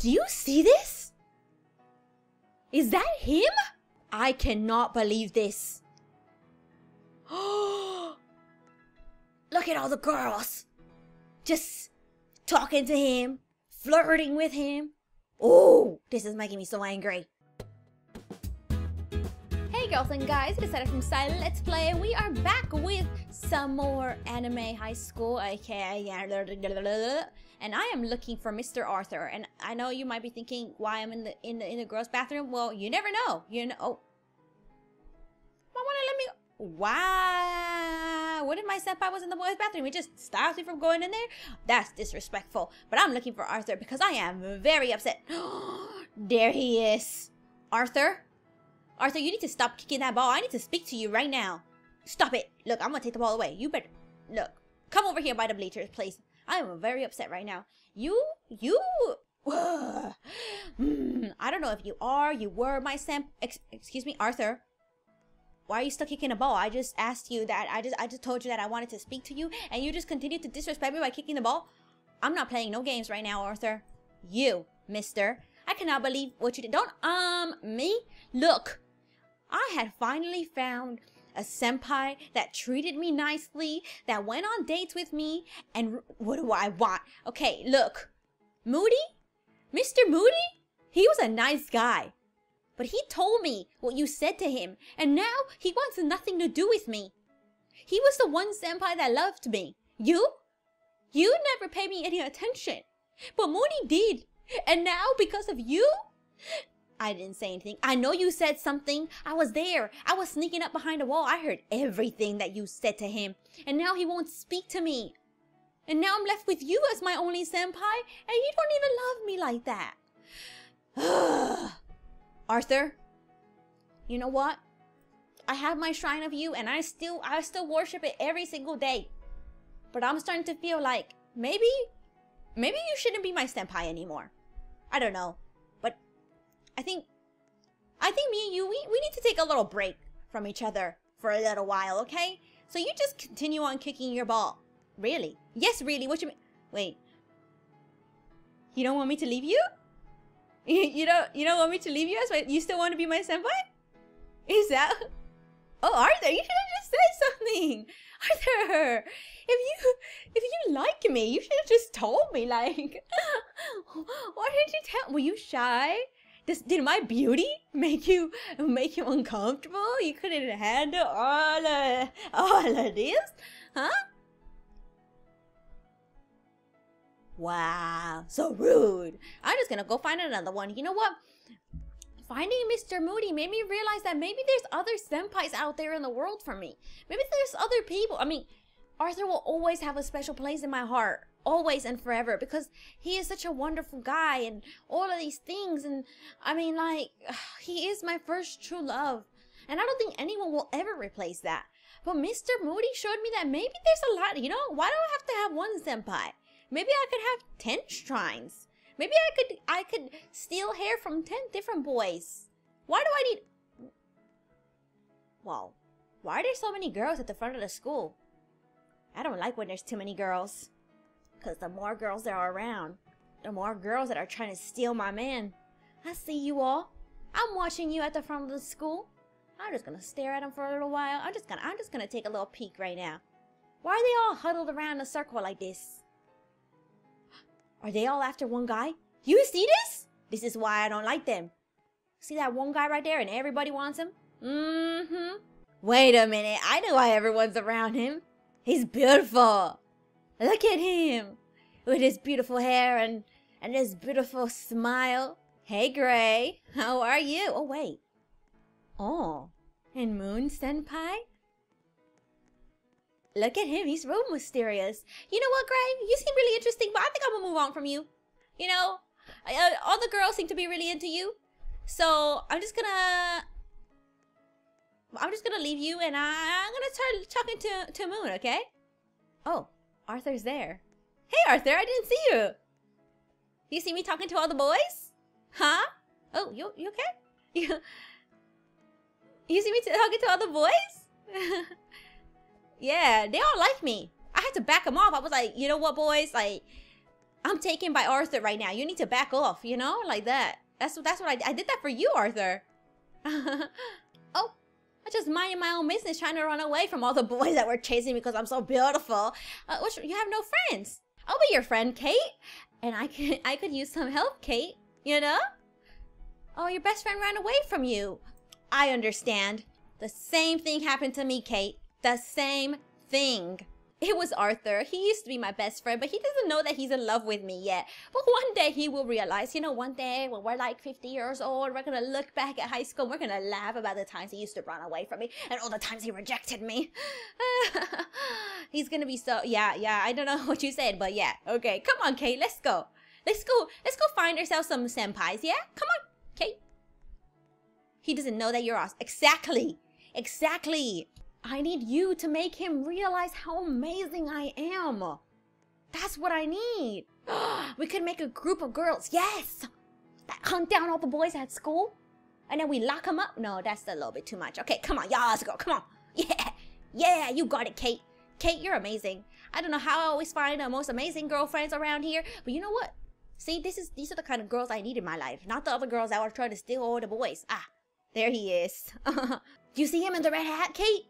Do you see this? Is that him? I cannot believe this. Look at all the girls. Just talking to him, flirting with him. Oh, this is making me so angry. Hey girls and guys, it is Sarah from ZaiLetsPlay and we are back with some more anime high school, aka and I am looking for Mr. Arthur. And I know you might be thinking why I'm in the in the in the girls' bathroom. Well, you never know. You know. Oh. I wanna let me. Wow. What if my senpai was in the boys' bathroom? He just stops me from going in there? That's disrespectful. But I'm looking for Arthur because I am very upset. there he is. Arthur? Arthur, you need to stop kicking that ball. I need to speak to you right now. Stop it. Look, I'm gonna take the ball away. You better. Look. Come over here by the bleachers, please. I am very upset right now. You, you, mm, I don't know if you are, you were my Sam. Ex excuse me, Arthur. Why are you still kicking a ball? I just asked you that. I just, I just told you that I wanted to speak to you, and you just continue to disrespect me by kicking the ball. I'm not playing no games right now, Arthur. You, Mister. I cannot believe what you did. Don't um me. Look, I had finally found a senpai that treated me nicely, that went on dates with me, and what do I want? Okay, look. Moody? Mr. Moody? He was a nice guy. But he told me what you said to him, and now he wants nothing to do with me. He was the one senpai that loved me. You? You never paid me any attention. But Moody did. And now, because of you, I didn't say anything. I know you said something. I was there. I was sneaking up behind the wall. I heard everything that you said to him. And now he won't speak to me. And now I'm left with you as my only senpai, and you don't even love me like that. Arthur, you know what? I have my shrine of you and I still I still worship it every single day. But I'm starting to feel like maybe maybe you shouldn't be my senpai anymore. I don't know. I think, I think me and you, we, we need to take a little break from each other for a little while, okay? So you just continue on kicking your ball. Really? Yes, really. What you mean? Wait. You don't want me to leave you? You, don't you don't want me to leave you? As you still want to be my senpai? Is that? Oh, Arthur, you should have just said something. Arthur, if you if you like me, you should have just told me. Like, why didn't you tell? Were you shy? This, did my beauty make you make you uncomfortable? You couldn't handle all of, all of this? Huh? Wow, so rude. I'm just gonna go find another one. You know what? Finding Mr. Moody made me realize that maybe there's other senpais out there in the world for me. Maybe there's other people. I mean, Arthur will always have a special place in my heart always and forever because he is such a wonderful guy and all of these things and I mean like he is my first true love and I don't think anyone will ever replace that. But Mr. Moody showed me that maybe there's a lot, you know, why do I have to have one senpai? Maybe I could have 10 shrines. Maybe I could I could steal hair from 10 different boys. Why do I need Well, why are there so many girls at the front of the school? I don't like when there's too many girls. Because the more girls there are around, the more girls that are trying to steal my man. I see you all. I'm watching you at the front of the school. I'm just gonna stare at them for a little while. I'm just gonna I'm just gonna take a little peek right now. Why are they all huddled around in a circle like this? Are they all after one guy? You see this? This is why I don't like them. See that one guy right there and everybody wants him? Mm-hmm. Wait a minute. I know why everyone's around him. He's beautiful. Look at him with his beautiful hair and, and his beautiful smile. Hey, Gray, how are you? Oh, wait. Oh, and Moon Senpai? Look at him, he's real mysterious. You know what, Gray? You seem really interesting, but I think I'm gonna move on from you. You know, uh, all the girls seem to be really into you. So I'm just gonna I'm just gonna leave you and I, am gonna start talking to, to Moon, okay? Oh, Arthur's there. Hey, Arthur, I didn't see you. You see me talking to all the boys? Huh? Oh, you, you okay? You, you see me talking to all the boys? yeah, they all like me. I had to back them off. I was like, you know what, boys? Like, I'm taken by Arthur right now. You need to back off, you know? Like that. That's, that's what I, I did that for you, Arthur. I just minding my own business trying to run away from all the boys that were chasing me because I'm so beautiful. Uh, which, you have no friends. I'll be your friend, Kate. And I could, I could use some help, Kate. You know? Oh, your best friend ran away from you. I understand. The same thing happened to me, Kate. The same thing. It was Arthur. He used to be my best friend, but he doesn't know that he's in love with me yet. But one day he will realize, you know, one day when we're like 50 years old, we're gonna look back at high school and we're gonna laugh about the times he used to run away from me and all the times he rejected me. he's gonna be so, yeah, yeah, I don't know what you said, but yeah. Okay, come on, Kate, let's go. Let's go, let's go find ourselves some senpais, yeah? Come on, Kate. He doesn't know that you're us. Exactly. Exactly. I need you to make him realize how amazing I am. That's what I need. we could make a group of girls, yes, that hunt down all the boys at school. And then we lock them up. No, that's a little bit too much. Okay, come on, y'all, let's go. Come on. Yeah, yeah, you got it, Kate. Kate, you're amazing. I don't know how I always find the most amazing girlfriends around here, but you know what? See, this is these are the kind of girls I need in my life, not the other girls that were trying to steal all the boys. Ah, there he is. you see him in the red hat, Kate?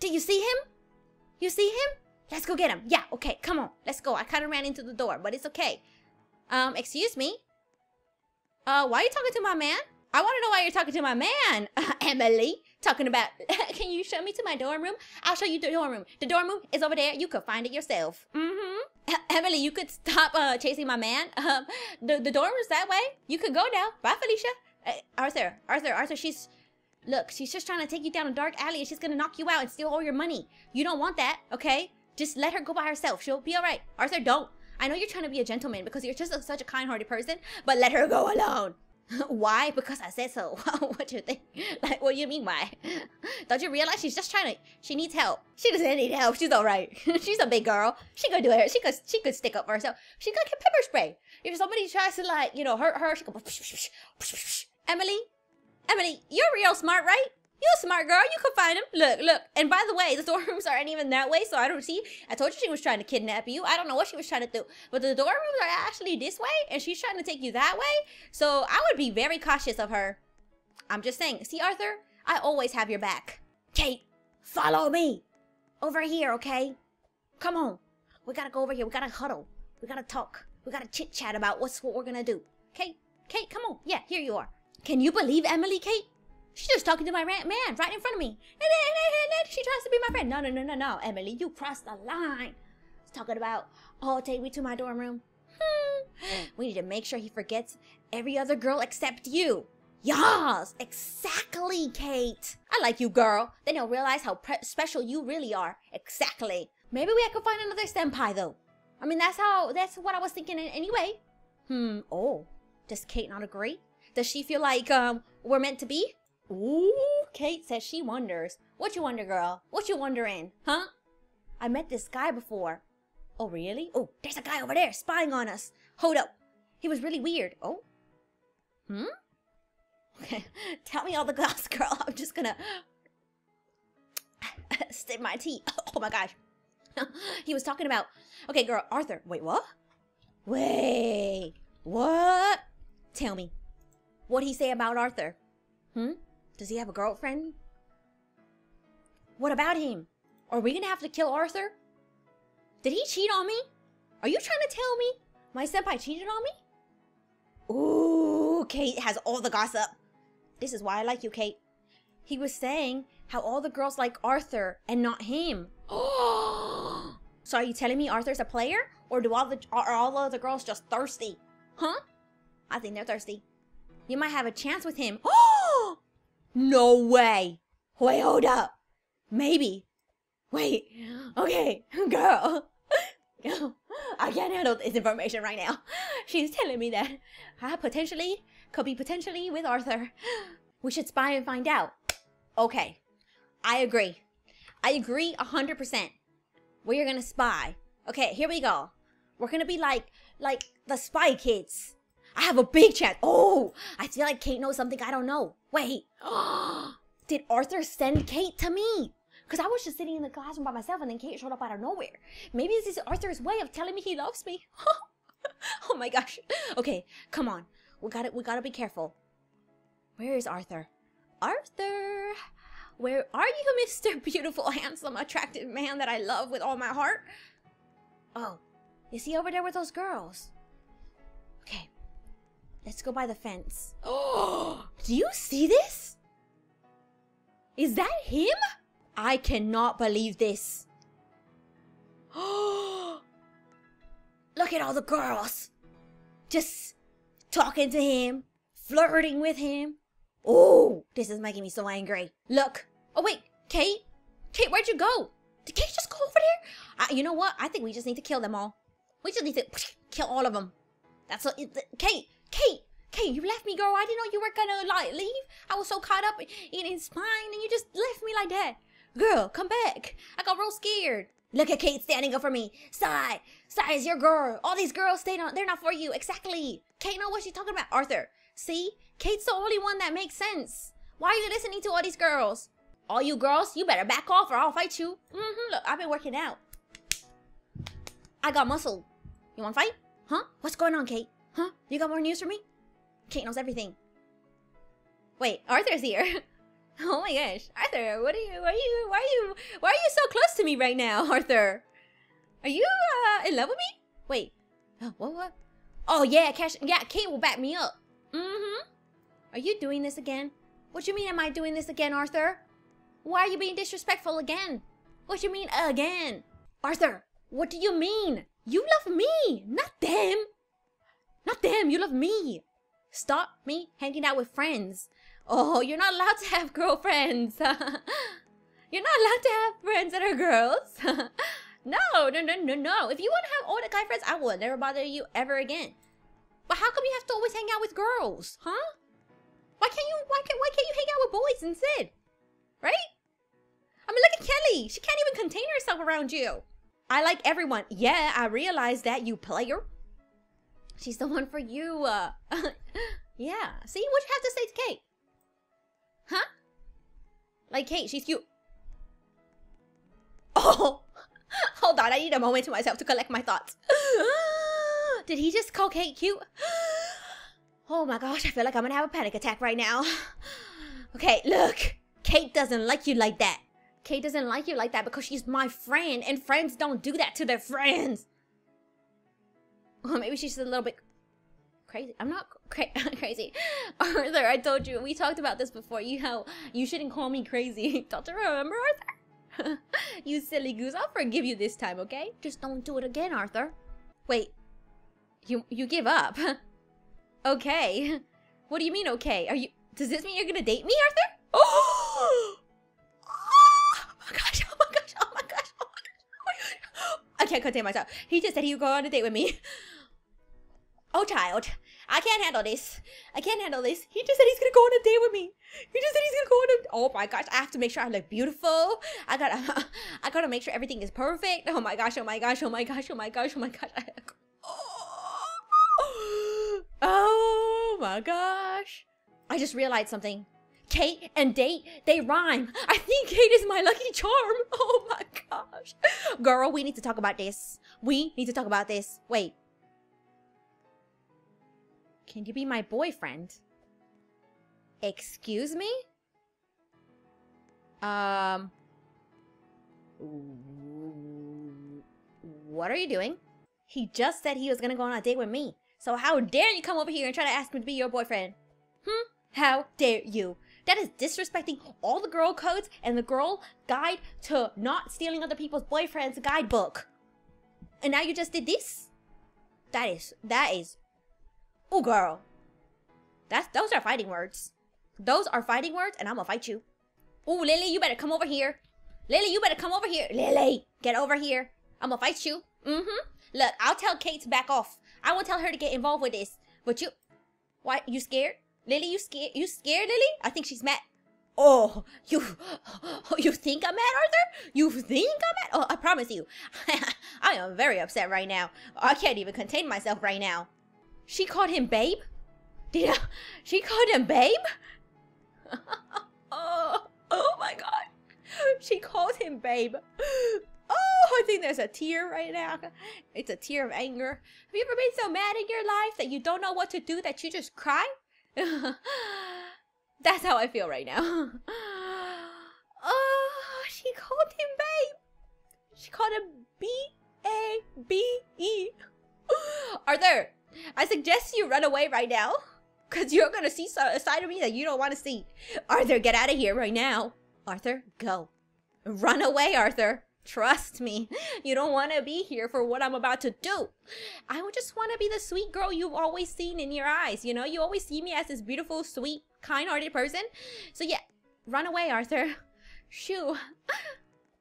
Do you see him? You see him? Let's go get him. Yeah, okay, come on. Let's go. I kind of ran into the door, but it's okay. Um, excuse me? Uh, why are you talking to my man? I want to know why you're talking to my man, Emily. Talking about, can you show me to my dorm room? I'll show you the dorm room. The dorm room is over there. You could find it yourself. Mm-hmm. Emily, you could stop uh, chasing my man. Um, the, the dorm room's that way. You could go now. Bye, Felicia. Uh, Arthur, Arthur, Arthur, she's Look, she's just trying to take you down a dark alley and she's gonna knock you out and steal all your money. You don't want that, okay? Just let her go by herself. She'll be alright. Arthur, don't. I know you're trying to be a gentleman because you're just a, such a kind-hearted person, but let her go alone. why? Because I said so. what do you think? Like, what do you mean why? Don't you realize she's just trying to, she needs help. She doesn't need help. She's alright. she's a big girl. She could do it. She could, she could stick up for herself. She could get pepper spray. If somebody tries to like, you know, hurt her, she could, Emily, Emily, you're real smart, right? You're a smart girl. You could find him. Look, look. And by the way, the dorms aren't even that way, so I don't see. I told you she was trying to kidnap you. I don't know what she was trying to do. But the dorm rooms are actually this way, and she's trying to take you that way. So I would be very cautious of her. I'm just saying. See, Arthur? I always have your back. Kate, follow me. Over here, okay? Come on. We gotta go over here. We gotta huddle. We gotta talk. We gotta chit-chat about what's what we're gonna do. Okay? Kate, come on. Yeah, here you are. Can you believe Emily, Kate? She's just talking to my man right in front of me. And then, and then she tries to be my friend. No, no, no, no, no. Emily, you crossed the line. He's talking about, oh, take me to my dorm room. Hmm. We need to make sure he forgets every other girl except you. Yes, exactly, Kate. I like you, girl. Then he'll realize how special you really are. Exactly. Maybe we could find another senpai, though. I mean, that's how, that's what I was thinking anyway. Hmm, oh. Does Kate not agree? Does she feel like um we're meant to be? Ooh, Kate says she wonders. What you wonder, girl? What you wondering? Huh? I met this guy before. Oh, really? Oh, there's a guy over there spying on us. Hold up. He was really weird. Oh? Hmm? Okay. Tell me all the goss, girl. I'm just gonna sip my tea. Oh my gosh. he was talking about... Okay, girl, Arthur. Wait, what? Wait. What? Tell me. What'd he say about Arthur? Hmm? Does he have a girlfriend? What about him? Are we gonna have to kill Arthur? Did he cheat on me? Are you trying to tell me my senpai cheated on me? Ooh, Kate has all the gossip. This is why I like you, Kate. He was saying how all the girls like Arthur and not him. Oh! so are you telling me Arthur's a player? Or do all the are all of the girls just thirsty? Huh? I think they're thirsty. You might have a chance with him. Oh! no way. Wait, hold up. Maybe. Wait. Okay, girl. I can't handle this information right now. She's telling me that I potentially could be potentially with Arthur. We should spy and find out. Okay. I agree. I agree 100%. We're gonna spy. Okay, here we go. We're gonna be like, like the spy kids. I have a big chance. Oh, I feel like Kate knows something I don't know. Wait. Did Arthur send Kate to me? Because I was just sitting in the classroom by myself and then Kate showed up out of nowhere. Maybe this is Arthur's way of telling me he loves me. oh my gosh. Okay, come on. We gotta we gotta be careful. Where is Arthur? Arthur! Where are you, Mr. Beautiful, handsome, attractive man that I love with all my heart? Oh, is he over there with those girls? Okay, let's go by the fence. Oh, do you see this? Is that him? I cannot believe this. Oh, look at all the girls. Just talking to him, flirting with him. Oh, this is making me so angry. Look. Oh, wait. Kate? Kate, where'd you go? Did Kate just go over there? Uh, you know what? I think we just need to kill them all. We just need to kill all of them. That's what. Kate, Kate, Kate, you left me, girl. I didn't know you were gonna like leave. I was so caught up in his spine, and you just left me like that. Girl, come back. I got real scared. Look at Kate standing up for me. Zai, Zai is your girl. All these girls, they don't, they're not for you. Exactly. Kate know what she's talking about. Arthur, see? Kate's the only one that makes sense. Why are you listening to all these girls? All you girls, you better back off or I'll fight you. Mm-hmm, look, I've been working out. I got muscle. You want to fight? Huh? What's going on, Kate? Huh? You got more news for me? Kate knows everything. Wait, Arthur's here. oh my gosh, Arthur, what are you? Why are you? Why are you? Why are you so close to me right now, Arthur? Are you uh, in love with me? Wait, oh, what? What? Oh yeah, Cash. Yeah, Kate will back me up. Mm-hmm. Are you doing this again? What you mean? Am I doing this again, Arthur? Why are you being disrespectful again? What you mean again? Arthur, what do you mean? You love me, not them. Not them, you love me. Stop me hanging out with friends. Oh, you're not allowed to have girlfriends. you're not allowed to have friends that are girls. no, no, no, no, no. If you want to have all the guy friends, I will never bother you ever again. But how come you have to always hang out with girls, huh? Why can't you? Why can't? Why can't you hang out with boys instead? Right? I mean, look at Kelly. She can't even contain herself around you. I like everyone. Yeah, I realize that, you player. She's the one for you. Uh, yeah. See what you have to say to Kate? Huh? Like Kate, she's cute. Oh, hold on. I need a moment to myself to collect my thoughts. Did he just call Kate cute? Oh my gosh, I feel like I'm gonna have a panic attack right now. Okay, look. Kate doesn't like you like that. Kate doesn't like you like that because she's my friend, and friends don't do that to their friends. Or maybe she's a little bit crazy. I'm not cra crazy. Arthur, I told you, we talked about this before. You how you shouldn't call me crazy. Don't you remember, Arthur? you silly goose. I'll forgive you this time, okay? Just don't do it again, Arthur. Wait. You you give up? okay. What do you mean, okay? Are you... Does this mean you're gonna date me, Arthur? Oh! I can't contain myself. He just said he would go on a date with me. Oh, child, I can't handle this. I can't handle this. He just said he's gonna go on a date with me. He just said he's gonna go on a. Oh my gosh, I have to make sure I look beautiful. I gotta, I gotta make sure everything is perfect. Oh my gosh, oh my gosh, oh my gosh, oh my gosh, oh my gosh. Oh my gosh. I just realized something. Kate and date, they rhyme. I think Kate is my lucky charm. Oh my gosh. Girl, we need to talk about this. We need to talk about this. Wait. Can you be my boyfriend? Excuse me? Um. What are you doing? He just said he was gonna go on a date with me. So how dare you come over here and try to ask me to be your boyfriend? Hmm? How dare you? That is disrespecting all the girl codes and the girl guide to not stealing other people's boyfriends guidebook. And now you just did this? That is, that is, oh girl. That's, those are fighting words. Those are fighting words and I'm gonna fight you. Oh, Lily, you better come over here. Lily, you better come over here. Lily, get over here. I'm gonna fight you. Mm-hmm. Look, I'll tell Kate to back off. I won't tell her to get involved with this. But you, why, you scared? Lily, you scared? You scared, Lily? I think she's mad. Oh, you, you think I'm mad, Arthur? You think I'm mad? Oh, I promise you, I am very upset right now. I can't even contain myself right now. She called him babe? Did I, she called him babe? oh, oh my god. She called him babe. Oh, I think there's a tear right now. It's a tear of anger. Have you ever been so mad in your life that you don't know what to do that you just cry? That's how I feel right now. oh, she called him babe. She called him B A B E. Arthur, I suggest you run away right now. Because you're going to see a side of me that you don't want to see. Arthur, get out of here right now. Arthur, go. Run away, Arthur. Trust me, you don't want to be here for what I'm about to do. I would just want to be the sweet girl you've always seen in your eyes. You know, you always see me as this beautiful, sweet, kind-hearted person. So yeah, run away, Arthur. Shoo.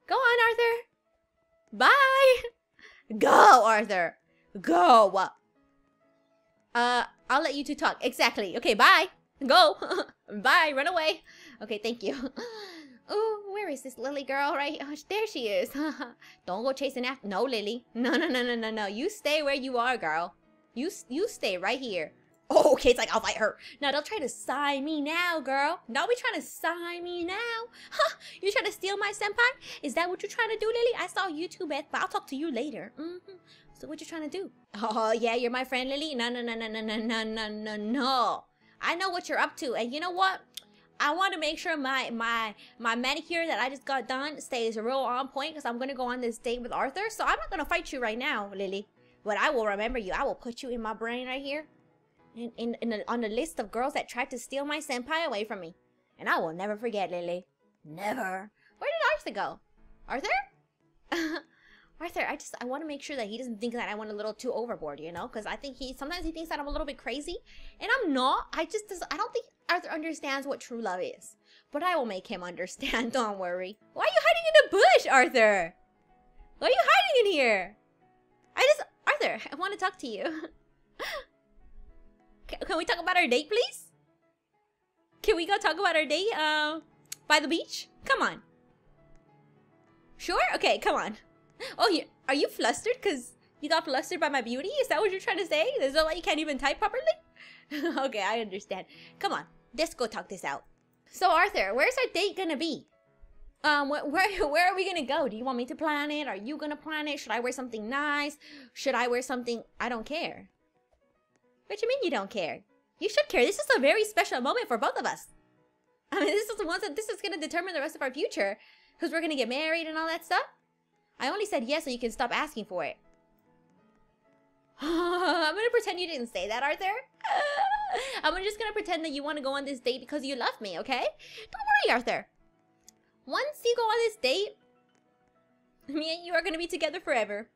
Go on, Arthur. Bye. Go, Arthur. Go. Uh, I'll let you two talk. Exactly. Okay, bye. Go. bye. Run away. Okay, thank you. Oh, where is this Lily girl? Right? Oh, there she is. Don't go chasing after. No, Lily. No, no, no, no, no, no. You stay where you are, girl. You you stay right here. Oh, okay, it's like I'll fight her. Now don't try to sign me now, girl. Don't be trying to sign me now. Huh? You trying to steal my senpai? Is that what you're trying to do, Lily? I saw you too, Beth, but I'll talk to you later. Mm-hmm. So what you trying to do? Oh yeah, you're my friend, Lily. No, no, no, no, no, no, no, no, no. I know what you're up to, and you know what? I want to make sure my my my manicure that I just got done stays real on point because I'm gonna go on this date with Arthur. So I'm not gonna fight you right now, Lily. But I will remember you. I will put you in my brain right here, in in, in the, on the list of girls that tried to steal my senpai away from me, and I will never forget, Lily. Never. Where did Arthur go? Arthur? Arthur, I just I want to make sure that he doesn't think that I went a little too overboard, you know? Because I think he sometimes he thinks that I'm a little bit crazy, and I'm not. I just I don't think Arthur understands what true love is. But I will make him understand, don't worry. Why are you hiding in the bush, Arthur? Why are you hiding in here? I just... Arthur, I want to talk to you. can, we talk about our date, please? Can we go talk about our date, uh, by the beach? Come on. Sure? Okay, come on. Oh, are you flustered because you got flustered by my beauty? Is that what you're trying to say? Is that why you can't even type properly? okay, I understand. Come on let's go talk this out. So Arthur, where's our date gonna be? Um, wh where where are we gonna go? Do you want me to plan it? Are you gonna plan it? Should I wear something nice? Should I wear something? I don't care. What do you mean you don't care? You should care. This is a very special moment for both of us. I mean, this is the one that this is gonna determine the rest of our future, because we're gonna get married and all that stuff. I only said yes so you can stop asking for it. I'm gonna pretend you didn't say that, Arthur. I'm just gonna pretend that you want to go on this date because you love me, okay? Don't worry, Arthur. Once you go on this date, me and you are gonna be together forever.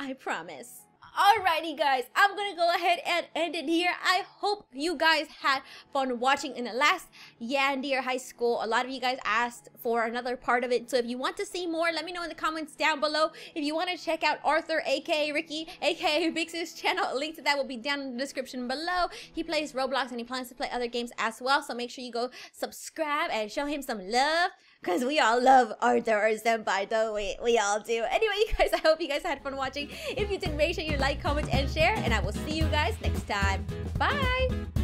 I promise. Alrighty guys, I'm gonna go ahead and end it here. I hope you guys had fun watching in the last Yandere High School. A lot of you guys asked for another part of it. So if you want to see more, let me know in the comments down below. If you want to check out Arthur, aka Ricky, aka Biggs's channel, a link to that will be down in the description below. He plays Roblox and he plans to play other games as well. So make sure you go subscribe and show him some love. Because we all love Arthur or Senpai, don't we? We all do. Anyway, you guys, I hope you guys had fun watching. If you did, make sure you like, comment, and share. And I will see you guys next time. Bye!